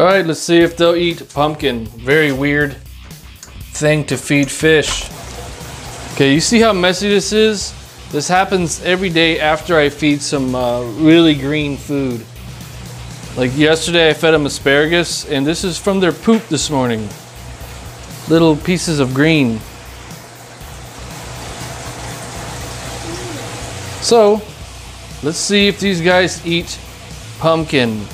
All right, let's see if they'll eat pumpkin. Very weird thing to feed fish. Okay, you see how messy this is? This happens every day after I feed some uh, really green food. Like yesterday I fed them asparagus and this is from their poop this morning. Little pieces of green. So, let's see if these guys eat pumpkin.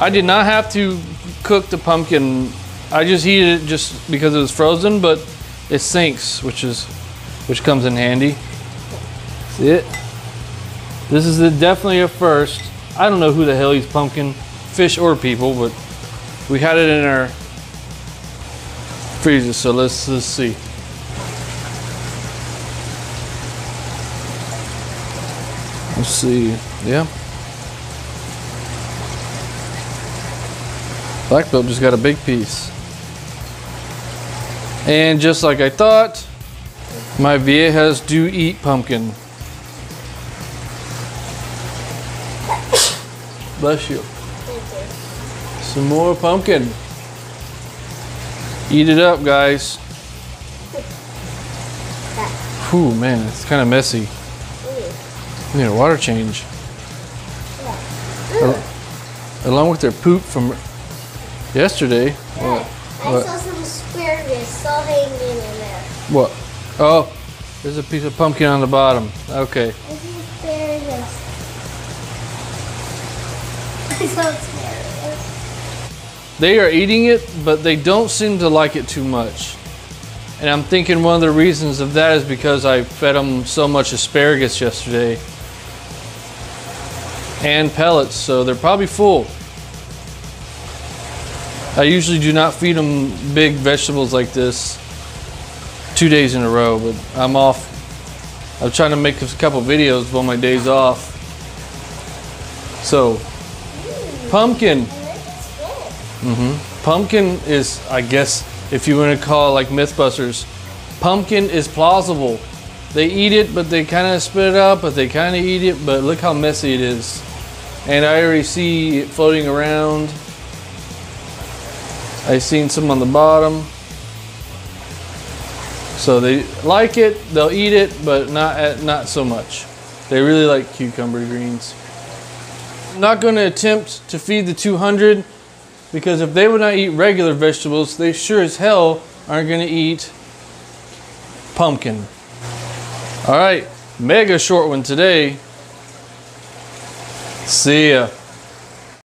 I did not have to cook the pumpkin. I just heated it just because it was frozen, but it sinks, which is which comes in handy. See it? This is a, definitely a first. I don't know who the hell eats pumpkin, fish or people, but we had it in our freezer, so let's, let's see. Let's see, yeah. Black belt just got a big piece. And just like I thought, my viejas do eat pumpkin. Bless you. Some more pumpkin. Eat it up, guys. Whew, man, it's kind of messy. Need a water change. Al- Along with their poop from yesterday. What? I What? saw some asparagus still hanging in there. What? Oh, there's a piece of pumpkin on the bottom. Okay. I see asparagus. I saw asparagus. They are eating it, but they don't seem to like it too much. And I'm thinking one of the reasons of that is because I fed them so much asparagus yesterday and pellets, so they're probably full. I usually do not feed them big vegetables like this two days in a row, but I'm off. I'm trying to make a couple videos on my days off. So, pumpkin. Mm-hmm. Pumpkin is, I guess, if you want to call it like Mythbusters, pumpkin is plausible. They eat it, but they kind of spit it out, but they kind of eat it, but look how messy it is. And I already see it floating around. I seen some on the bottom. So they like it, they'll eat it, but not at, not so much. They really like cucumber greens. I'm not going to attempt to feed the 200 because if they would not eat regular vegetables, they sure as hell aren't going to eat pumpkin. All right, mega short one today. See ya.